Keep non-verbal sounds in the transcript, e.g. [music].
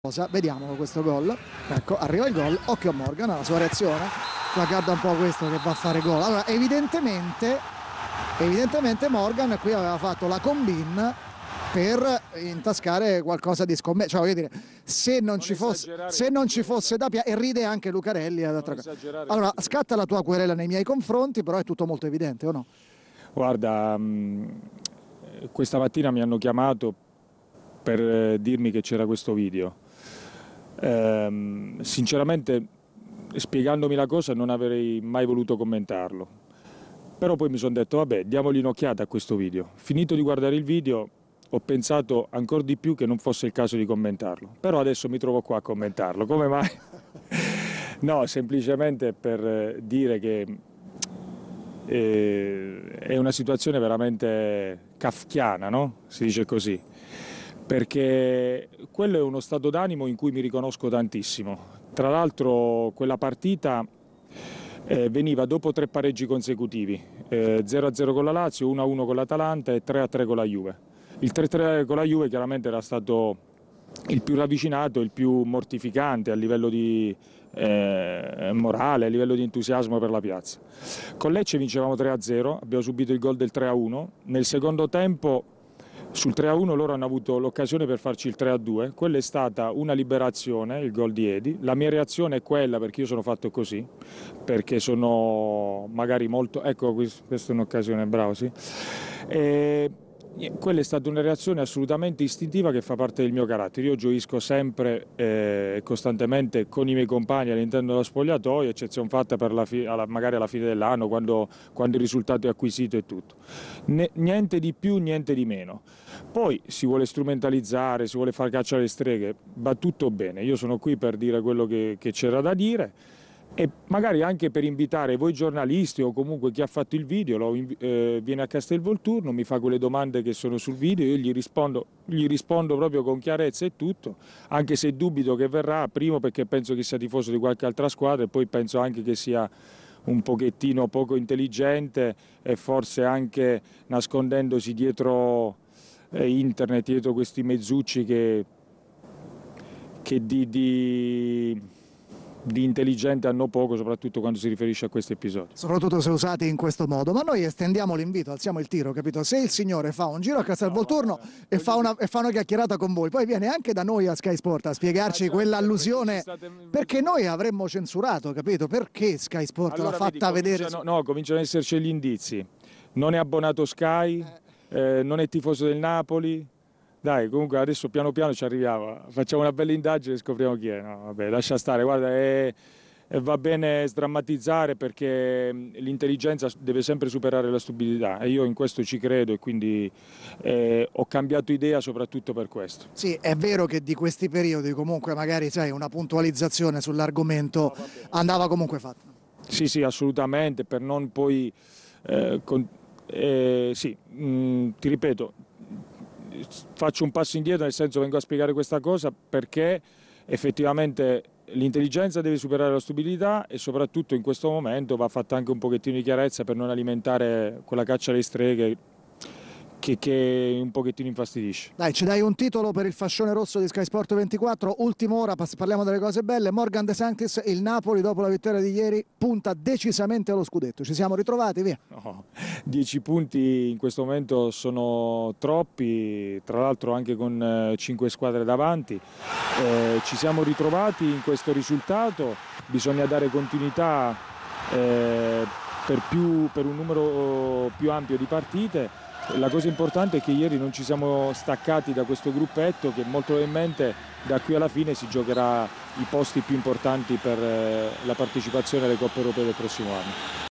cosa. Vediamolo questo gol. Ecco, arriva il gol. Occhio a Morgan, la sua reazione. La guarda un po' questo che va a fare gol. Allora, evidentemente, evidentemente Morgan qui aveva fatto la combin per intascare qualcosa di scommesso. Cioè, voglio dire, se non, Non ci, fosse, se non ci fosse da Pia, e ride anche Lucarelli. ad altra cosa. esagerare. Allora, scatta la tua querela nei miei confronti, però è tutto molto evidente, o no? Guarda, mh, questa mattina mi hanno chiamato per eh, dirmi che c'era questo video. Ehm, sinceramente, spiegandomi la cosa, non avrei mai voluto commentarlo. Però poi mi sono detto, vabbè, diamogli un'occhiata a questo video. Finito di guardare il video, ho pensato ancora di più che non fosse il caso di commentarlo. Però adesso mi trovo qua a commentarlo. Come mai? [laughs] no, semplicemente per eh, dire che eh, è una situazione veramente kafkiana, no? Si dice così. Perché quello è uno stato d'animo in cui mi riconosco tantissimo. Tra l'altro quella partita eh, veniva dopo tre pareggi consecutivi, eh, 0-0 con la Lazio, 1-1 con l'Atalanta e 3-3 con la Juve. Il 3-3 con la Juve chiaramente era stato il più ravvicinato, il più mortificante a livello di eh, morale, a livello di entusiasmo per la piazza. Con Lecce vincevamo 3-0, abbiamo subito il gol del 3-1, nel secondo tempo sul 3-1 loro hanno avuto l'occasione per farci il 3-2, quella è stata una liberazione, il gol di Edi, la mia reazione è quella perché io sono fatto così, perché sono magari molto... ecco questa è un'occasione, bravo sì. E quella è stata una reazione assolutamente istintiva che fa parte del mio carattere. Io gioisco sempre e eh, costantemente con i miei compagni all'interno dello spogliatoio, eccezione fatta alla, magari alla fine dell'anno, quando, quando, il risultato è acquisito e tutto. Ne- niente di più, niente di meno. Poi si vuole strumentalizzare, si vuole far caccia alle streghe, va tutto bene. Io sono qui per dire quello che c'era da dire e magari anche per invitare voi giornalisti o comunque chi ha fatto il video, lo, eh, viene a Castelvolturno, mi fa quelle domande che sono sul video, io gli rispondo, gli rispondo proprio con chiarezza e tutto, anche se dubito che verrà, primo perché penso che sia tifoso di qualche altra squadra e poi penso anche che sia un pochettino poco intelligente e forse anche nascondendosi dietro eh, internet, dietro questi mezzucci che, che di, di di intelligente hanno poco, soprattutto quando si riferisce a questi episodi. Soprattutto se usati in questo modo. Ma noi estendiamo l'invito, alziamo il tiro, capito? Se il signore fa un giro a Castelvolturno no, e, fa una, e, fa una, chiacchierata con voi, poi viene anche da noi a Sky Sport a spiegarci ah, quell'allusione. Perché, state... perché, noi avremmo censurato, capito? Perché Sky Sport allora, l'ha fatta vedi, vedere? Cominciano, no, cominciano ad esserci gli indizi. Non è abbonato Sky, eh. Eh, non è tifoso del Napoli dai, comunque adesso piano piano ci arriviamo, facciamo una bella indagine e scopriamo chi è. No, vabbè, lascia stare, guarda, è, è, va bene sdrammatizzare perché l'intelligenza deve sempre superare la stupidità e io in questo ci credo e quindi eh, ho cambiato idea soprattutto per questo. Sì, è vero che di questi periodi comunque magari sai, una puntualizzazione sull'argomento no, andava comunque fatta. Sì, sì, assolutamente, per non poi... Eh, con, eh, sì, mh, ti ripeto, faccio un passo indietro, nel senso vengo a spiegare questa cosa perché effettivamente l'intelligenza deve superare la stupidità e soprattutto in questo momento va fatta anche un pochettino di chiarezza per non alimentare quella caccia alle streghe che, che, un pochettino infastidisce. Dai, ci dai un titolo per il fascione rosso di Sky Sport 24, ultima ora, parliamo delle cose belle, Morgan De Sanctis, il Napoli dopo la vittoria di ieri punta decisamente allo scudetto, ci siamo ritrovati, via. No, dieci punti in questo momento sono troppi, tra l'altro anche con eh, cinque squadre davanti, eh, ci siamo ritrovati in questo risultato, bisogna dare continuità eh, per, più, per un numero più ampio di partite la cosa importante è che ieri non ci siamo staccati da questo gruppetto che molto probabilmente da qui alla fine si giocherà i posti più importanti per eh, la partecipazione alle coppe europee del prossimo anno.